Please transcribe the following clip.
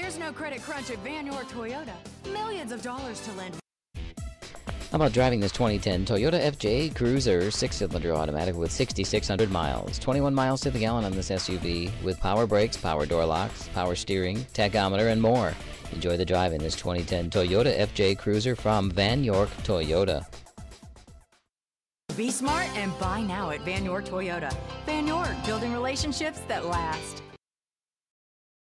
There's no credit crunch at Vann York Toyota. Millions of dollars to lend. How about driving this 2010 Toyota FJ Cruiser 6-cylinder automatic with 6,600 miles? 21 miles to the gallon on this SUV with power brakes, power door locks, power steering, tachometer, and more. Enjoy the drive in this 2010 Toyota FJ Cruiser from Vann York Toyota. Be smart and buy now at Vann York Toyota. Vann York, building relationships that last.